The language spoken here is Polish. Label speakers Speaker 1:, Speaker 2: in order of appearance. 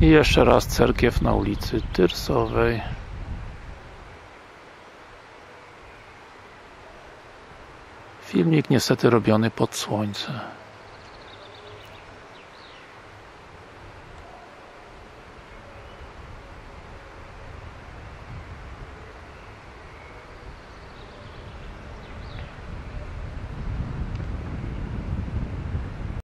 Speaker 1: I jeszcze raz cerkiew na ulicy Tyrsowej. Filmik niestety robiony pod słońce.